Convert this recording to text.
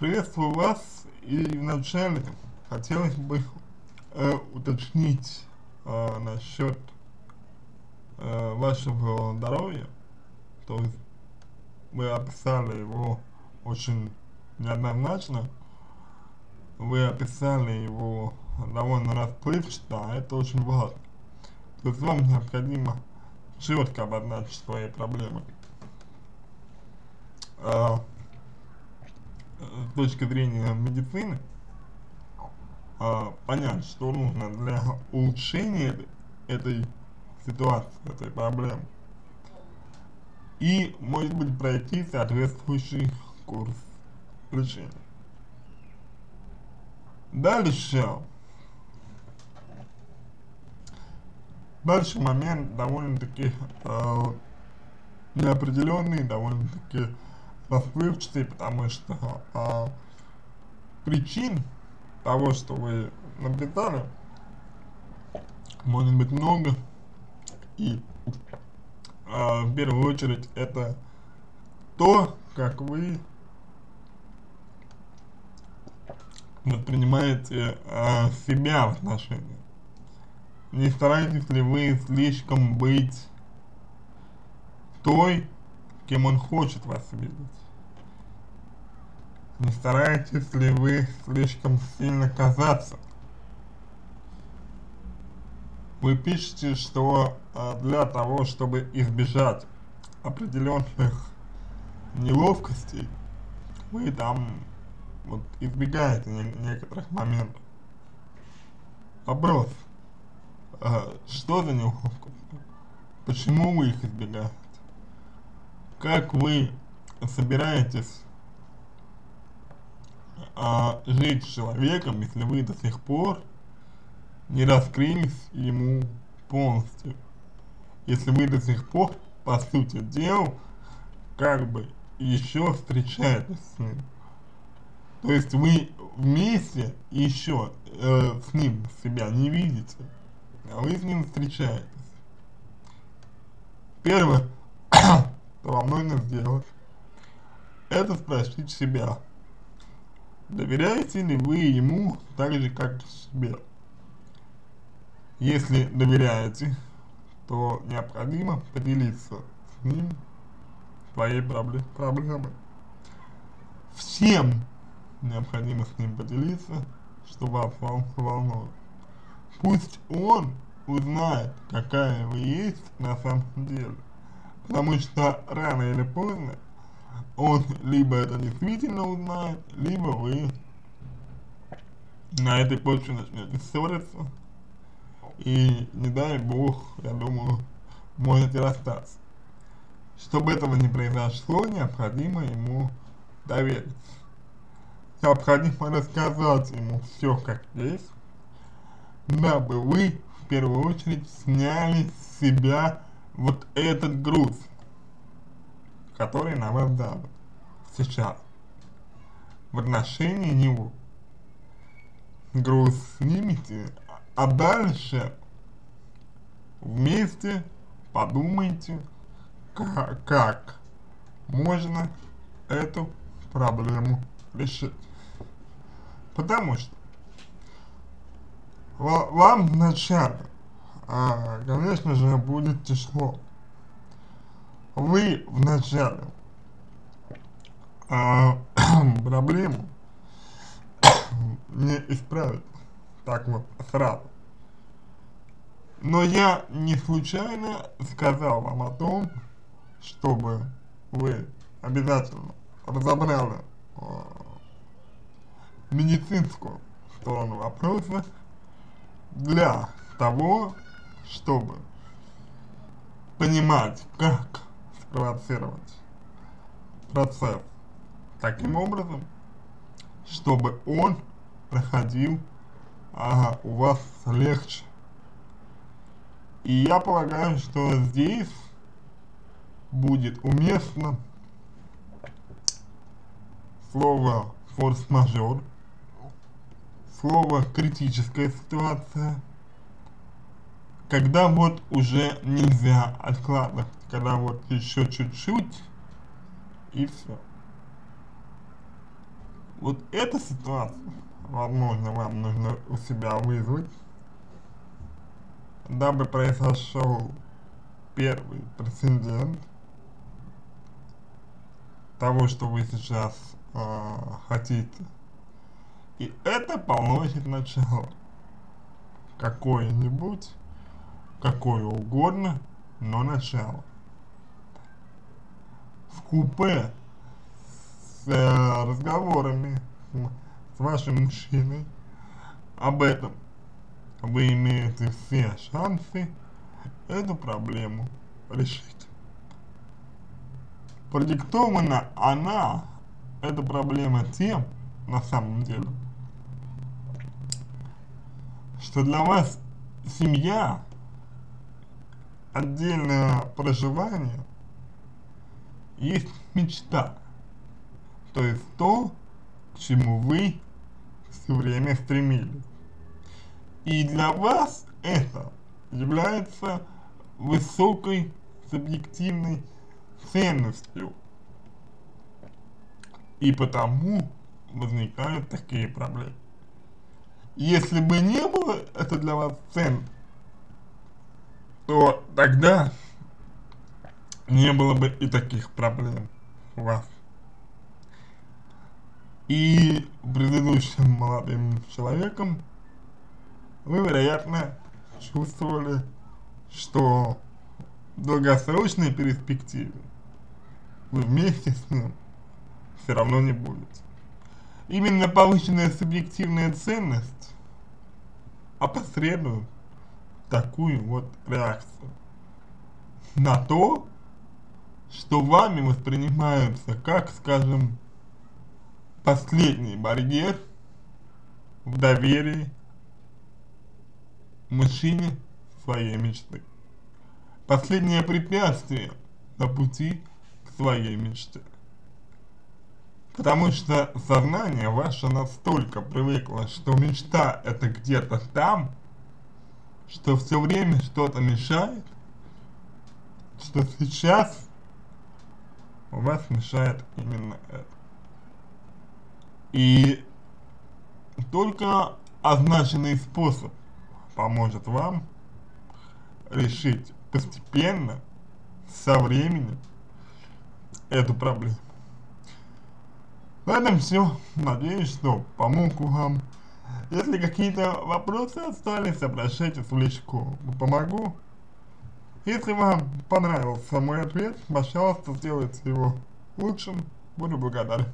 Приветствую вас и вначале хотелось бы э, уточнить э, насчет э, вашего здоровья, то есть вы описали его очень неоднозначно, вы описали его довольно расплывчато, а это очень важно. То есть вам необходимо четко обозначить свои проблемы. А, с точки зрения медицины, а, понять, что нужно для улучшения этой ситуации, этой проблемы. И, может быть, пройти соответствующий курс лечения. Дальше. Дальше момент довольно-таки э, неопределенный, довольно-таки расплывчатый, потому что э, причин того, что вы написали, может быть много, и э, в первую очередь это то, как вы воспринимаете э, себя в отношениях. Не стараетесь ли вы слишком быть той, кем он хочет вас видеть? Не стараетесь ли вы слишком сильно казаться? Вы пишете, что а, для того, чтобы избежать определенных неловкостей, вы там вот избегаете не некоторых моментов. Вопрос, а, что за неловкость? Почему вы их избегаете? Как вы собираетесь а, жить с человеком, если вы до сих пор не раскрылись ему полностью. Если вы до сих пор, по сути дела, как бы еще встречаетесь с ним. То есть вы вместе еще э, с ним себя не видите, а вы с ним встречаетесь. Первое, вам нужно сделать, это спросить себя, доверяете ли вы ему так же, как себе. Если доверяете, то необходимо поделиться с ним своей проблемой. Всем необходимо с ним поделиться, что вас волнует. Пусть он узнает, какая вы есть на самом деле. Потому что рано или поздно он либо это действительно узнает, либо вы на этой почве начнете ссориться, и не дай бог, я думаю, можете расстаться. Чтобы этого не произошло, необходимо ему довериться. Необходимо рассказать ему все как есть, дабы вы в первую очередь сняли с себя вот этот груз, который на вас сейчас в отношении него. Груз снимите, а дальше вместе подумайте, как, как можно эту проблему решить. Потому что вам вначале, а, конечно же, будет тяжело. Вы вначале а, проблему не исправите так вот сразу. Но я не случайно сказал вам о том, чтобы вы обязательно разобрали э, медицинскую сторону вопроса для того, чтобы понимать, как спровоцировать процесс таким образом, чтобы он проходил ага, у вас легче. И я полагаю, что здесь будет уместно слово форс-мажор, слово критическая ситуация, когда вот уже нельзя откладывать, когда вот еще чуть-чуть и все. Вот эта ситуация, возможно, вам нужно у себя вызвать, дабы произошел первый прецедент того, что вы сейчас э, хотите. И это положит начало. Какое-нибудь, какое угодно, но начало. В купе с э, разговорами с вашим мужчиной об этом вы имеете все шансы эту проблему решить. Продиктована она, эта проблема тем, на самом деле, что для вас семья, отдельное проживание, есть мечта. То есть то, к чему вы все время стремились. И для вас это является высокой субъективной ценностью. И потому возникают такие проблемы. Если бы не было это для вас цен, то тогда не было бы и таких проблем у вас. И предыдущим молодым человеком вы, вероятно, чувствовали, что в долгосрочной перспективе вы вместе с ним все равно не будете. Именно повышенная субъективная ценность опосредует такую вот реакцию на то, что вами воспринимается как, скажем, последний барьер в доверии мужчине своей мечты. Последнее препятствие на пути к своей мечте. Потому что сознание ваше настолько привыкло, что мечта это где-то там, что все время что-то мешает, что сейчас у вас мешает именно это. И только означенный способ поможет вам решить постепенно, со временем, эту проблему. На этом все. Надеюсь, что помог вам. Если какие-то вопросы остались, обращайтесь в личку. Помогу. Если вам понравился мой ответ, пожалуйста, сделайте его лучшим. Буду благодарен.